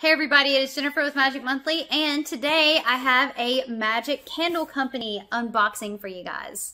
Hey everybody, it is Jennifer with Magic Monthly, and today I have a Magic Candle Company unboxing for you guys.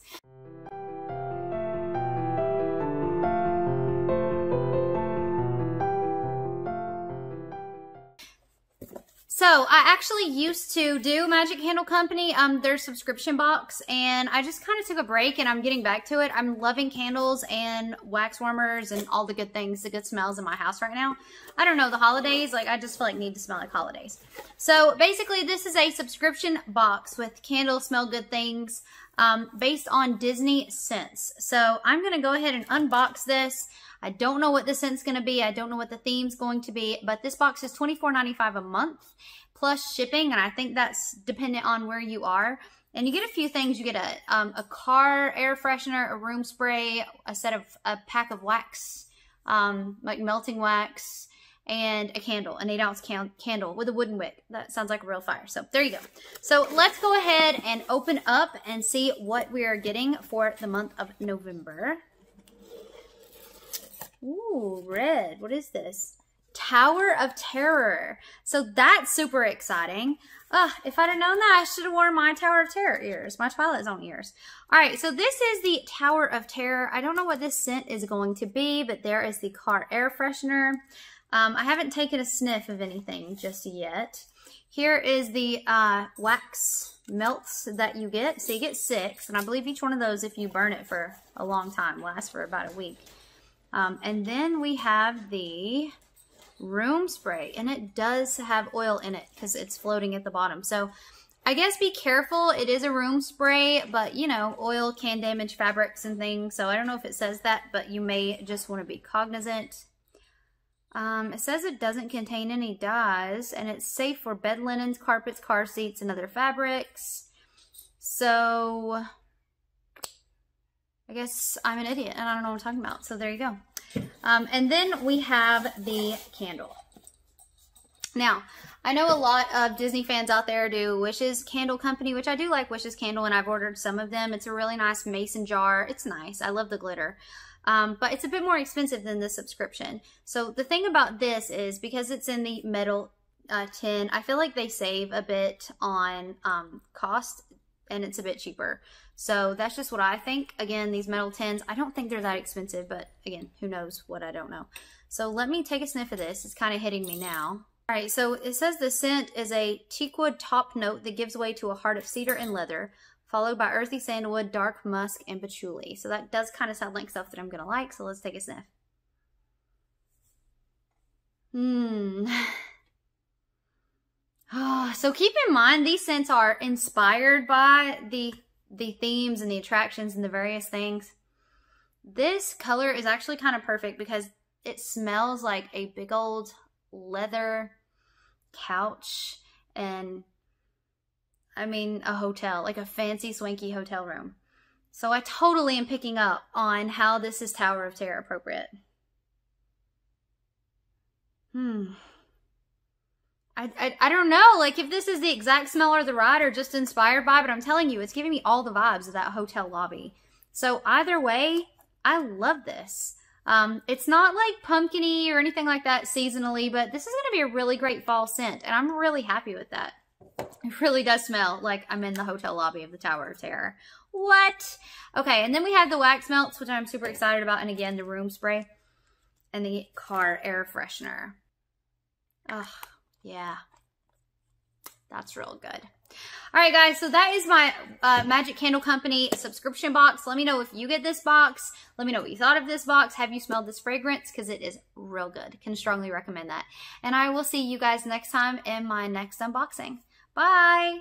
So I actually used to do Magic Candle Company, um, their subscription box, and I just kind of took a break and I'm getting back to it. I'm loving candles and wax warmers and all the good things, the good smells in my house right now. I don't know, the holidays, like I just feel like need to smell like holidays. So basically this is a subscription box with candle smell good things um, based on Disney scents. So I'm going to go ahead and unbox this. I don't know what the scent's going to be. I don't know what the theme's going to be, but this box is $24.95 a month plus shipping, and I think that's dependent on where you are. And you get a few things. You get a um, a car air freshener, a room spray, a set of a pack of wax, um, like melting wax, and a candle, an eight ounce can candle with a wooden wick. That sounds like a real fire. So there you go. So let's go ahead and open up and see what we are getting for the month of November. Ooh, red. What is this? Tower of Terror. So that's super exciting. Ugh, if I'd have known that, I should have worn my Tower of Terror ears, my Twilight Zone ears. All right, so this is the Tower of Terror. I don't know what this scent is going to be, but there is the car air freshener. Um, I haven't taken a sniff of anything just yet. Here is the uh, wax melts that you get. So you get six, and I believe each one of those, if you burn it for a long time, lasts for about a week. Um, and then we have the room spray, and it does have oil in it because it's floating at the bottom. So I guess be careful. It is a room spray, but you know, oil can damage fabrics and things. So I don't know if it says that, but you may just want to be cognizant. Um, it says it doesn't contain any dyes, and it's safe for bed linens, carpets, car seats, and other fabrics. So, I guess I'm an idiot, and I don't know what I'm talking about. So there you go. Um, and then we have the candle. Now, I know a lot of Disney fans out there do Wishes Candle Company, which I do like Wishes Candle, and I've ordered some of them. It's a really nice mason jar. It's nice. I love the glitter. Um, but it's a bit more expensive than the subscription. So the thing about this is because it's in the metal uh, tin, I feel like they save a bit on um, cost and it's a bit cheaper. So that's just what I think. Again, these metal tins, I don't think they're that expensive, but again, who knows what I don't know. So let me take a sniff of this. It's kind of hitting me now. All right, so it says the scent is a teakwood top note that gives way to a heart of cedar and leather, followed by earthy sandalwood, dark musk, and patchouli. So that does kind of sound like stuff that I'm going to like, so let's take a sniff. Hmm. Oh, so keep in mind, these scents are inspired by the, the themes and the attractions and the various things. This color is actually kind of perfect because it smells like a big old leather couch and I mean, a hotel, like a fancy, swanky hotel room. So I totally am picking up on how this is Tower of Terror appropriate. Hmm. I, I, I don't know, like if this is the exact smell or the ride or just inspired by, but I'm telling you, it's giving me all the vibes of that hotel lobby. So either way, I love this. Um, it's not like pumpkiny or anything like that seasonally, but this is going to be a really great fall scent, and I'm really happy with that. It really does smell like I'm in the hotel lobby of the Tower of Terror. What? Okay, and then we have the wax melts, which I'm super excited about. And again, the room spray and the car air freshener. Ugh, yeah. That's real good. All right, guys, so that is my uh, Magic Candle Company subscription box. Let me know if you get this box. Let me know what you thought of this box. Have you smelled this fragrance? Because it is real good. Can strongly recommend that. And I will see you guys next time in my next unboxing. Bye!